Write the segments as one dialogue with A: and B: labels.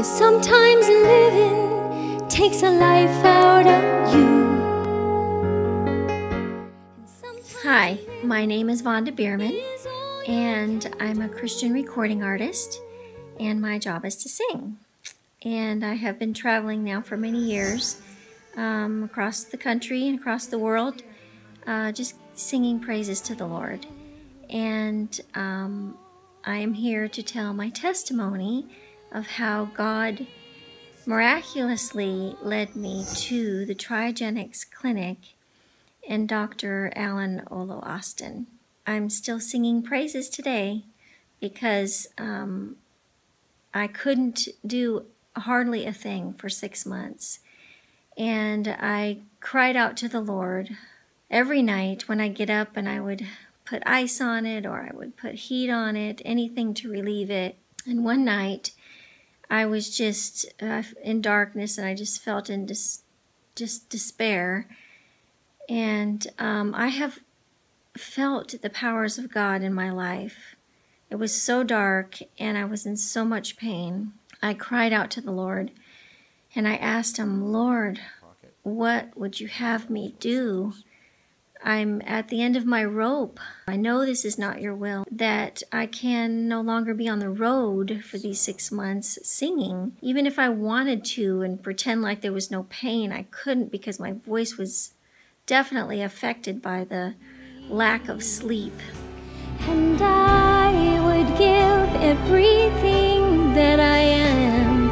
A: Cause sometimes living takes a life out of you.
B: Hi, my name is Vonda Beerman, and I'm a Christian recording artist, and my job is to sing. And I have been traveling now for many years um, across the country and across the world, uh, just singing praises to the Lord. And um, I am here to tell my testimony of how God miraculously led me to the Trigenics Clinic and Dr. Allan Oolo Austin. I'm still singing praises today because um, I couldn't do hardly a thing for six months. And I cried out to the Lord every night when I get up and I would put ice on it or I would put heat on it, anything to relieve it. And one night I was just uh, in darkness and I just felt in dis- just despair. And um, I have felt the powers of God in my life. It was so dark and I was in so much pain. I cried out to the Lord and I asked him, Lord, what would you have me do? I'm at the end of my rope. I know this is not your will, that I can no longer be on the road for these six months singing. Even if I wanted to and pretend like there was no pain, I couldn't because my voice was definitely affected by the lack of sleep.
A: And I would give everything that I am,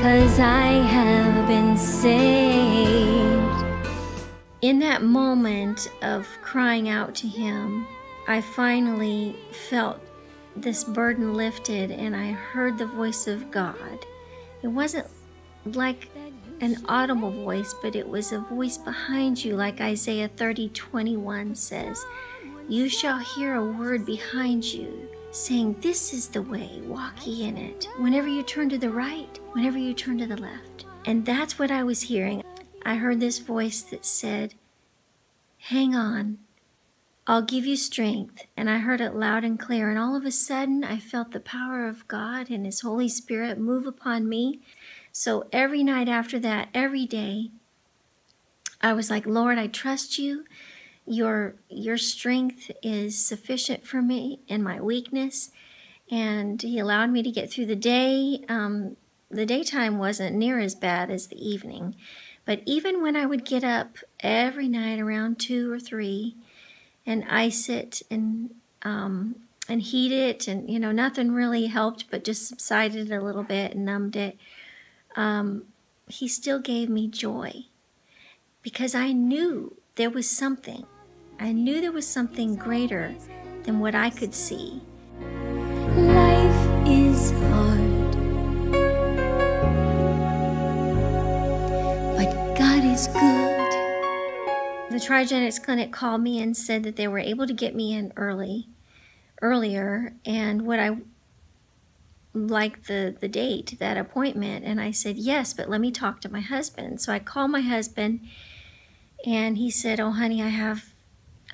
A: cause I have been saved.
B: In that moment of crying out to Him, I finally felt this burden lifted and I heard the voice of God. It wasn't like an audible voice, but it was a voice behind you, like Isaiah 30 21 says. You shall hear a word behind you saying, This is the way, walk ye in it. Whenever you turn to the right, whenever you turn to the left. And that's what I was hearing. I heard this voice that said, Hang on, I'll give you strength. And I heard it loud and clear. And all of a sudden, I felt the power of God and His Holy Spirit move upon me. So every night after that, every day, I was like, Lord, I trust you. Your, your strength is sufficient for me in my weakness. And He allowed me to get through the day. Um, the daytime wasn't near as bad as the evening. But even when I would get up every night around two or three and ice it and um, and heat it, and you know nothing really helped, but just subsided a little bit and numbed it. Um, he still gave me joy because I knew there was something. I knew there was something greater than what I could see.
A: Life is hard. God is good.
B: The Trigenics Clinic called me and said that they were able to get me in early, earlier, and what I like the the date that appointment and I said yes but let me talk to my husband. So I called my husband and he said oh honey I have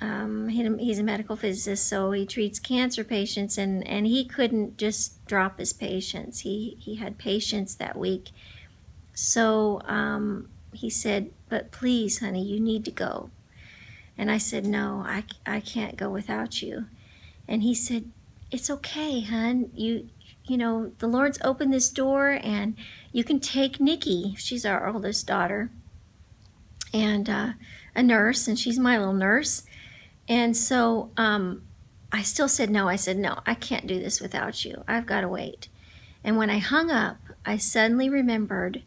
B: um, he's a medical physicist so he treats cancer patients and and he couldn't just drop his patients. He he had patients that week. So um, he said but please honey you need to go and I said no I, I can't go without you and he said it's okay hun you you know, the Lord's opened this door and you can take Nikki. She's our oldest daughter and uh, a nurse, and she's my little nurse. And so um, I still said no. I said, no, I can't do this without you. I've got to wait. And when I hung up, I suddenly remembered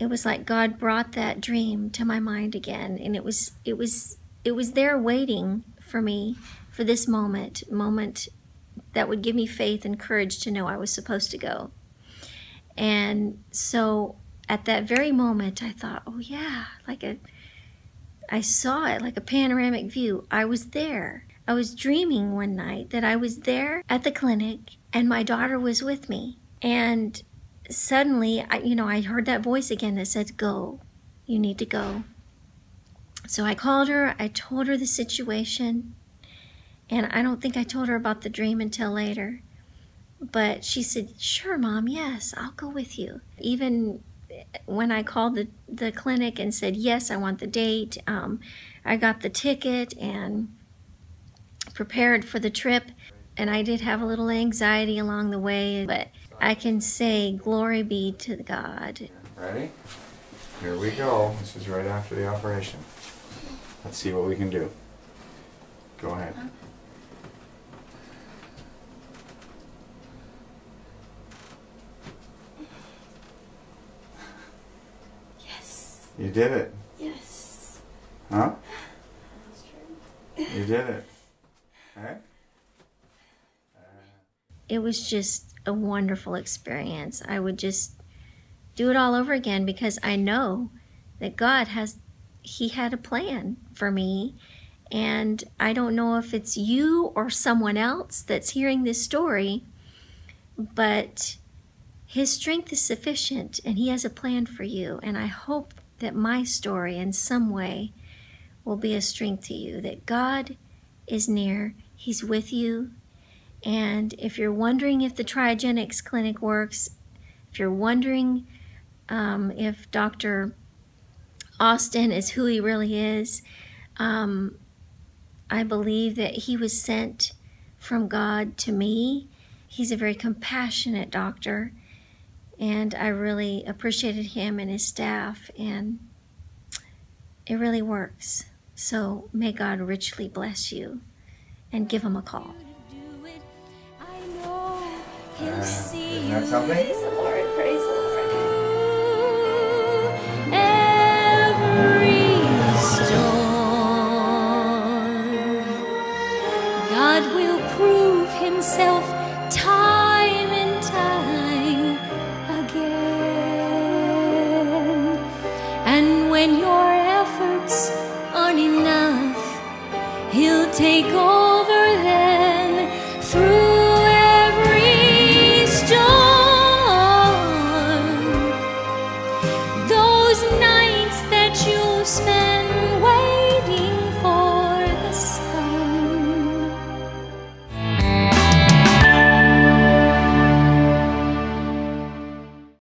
B: it was like God brought that dream to my mind again. And it was, it was, it was there waiting for me for this moment, moment that would give me faith and courage to know I was supposed to go. And so at that very moment, I thought, oh yeah, like a, I saw it like a panoramic view. I was there. I was dreaming one night that I was there at the clinic and my daughter was with me. And suddenly, I, you know, I heard that voice again that said, go, you need to go. So I called her, I told her the situation, and I don't think I told her about the dream until later. but she said, Sure, mom, yes, I'll go with you. Even when I called the, the clinic and said, Yes, I want the date, um, I got the ticket and prepared for the trip. And I did have a little anxiety along the way, but I can say, Glory be to God.
C: Ready? Here we go. This is right after the operation. Let's see what we can do. Go ahead.
A: Yes.
C: You did it.
A: Yes.
C: Huh? You did it. Right?
B: It was just a wonderful experience. I would just do it all over again because I know that God has, He had a plan for me. And I don't know if it's you or someone else that's hearing this story, but His strength is sufficient and He has a plan for you. And I hope that my story in some way will be a strength to you, that God is near, He's with you. And if you're wondering if the Trigenics Clinic works, if you're wondering um, if Dr. Austin is who he really is, um, I believe that he was sent from God to me. He's a very compassionate doctor, and I really appreciated him and his staff, and it really works. So may God richly bless you and give him a call.
A: He'll
C: Ah,
A: see
C: isn't
A: you.
C: that something?
A: Praise the Lord. Praise the Lord. Every storm, God will prove Himself time and time again. And when your efforts aren't enough, He'll take over spend